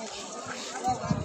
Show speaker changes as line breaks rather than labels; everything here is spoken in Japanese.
どうも。